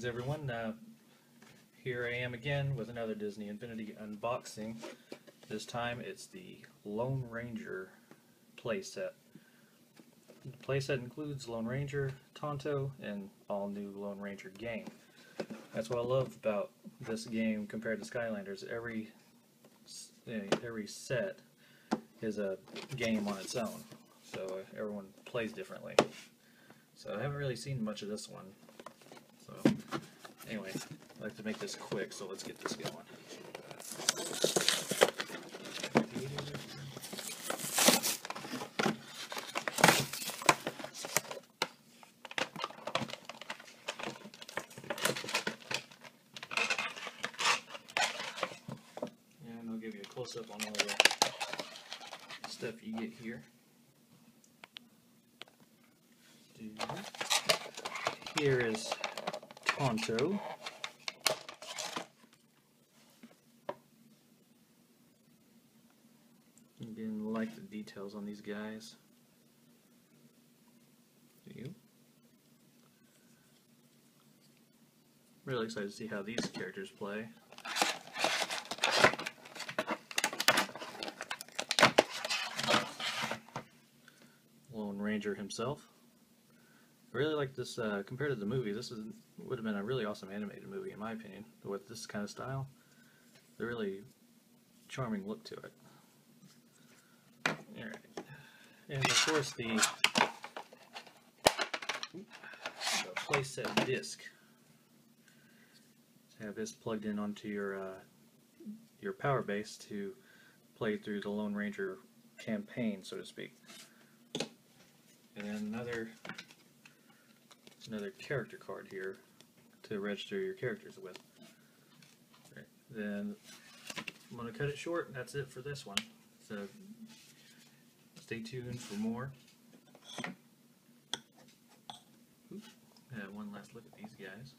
Greetings everyone. Uh, here I am again with another Disney Infinity unboxing. This time it's the Lone Ranger playset. The playset includes Lone Ranger, Tonto, and all new Lone Ranger game. That's what I love about this game compared to Skylanders. Every eh, every set is a game on its own, so everyone plays differently. So I haven't really seen much of this one. Anyway, I like to make this quick, so let's get this going. And I'll give you a close up on all the stuff you get here. Here is Tonto. Again, like the details on these guys. Do you? Really excited to see how these characters play. Lone Ranger himself. I really like this uh, compared to the movie. This is would have been a really awesome animated movie, in my opinion, with this kind of style. The really charming look to it. All right, and of course the, the playset disc. Have this plugged in onto your uh, your power base to play through the Lone Ranger campaign, so to speak. And then another another character card here to register your characters with. Right. Then I'm going to cut it short, and that's it for this one. So stay tuned for more. Oop. Yeah, one last look at these guys.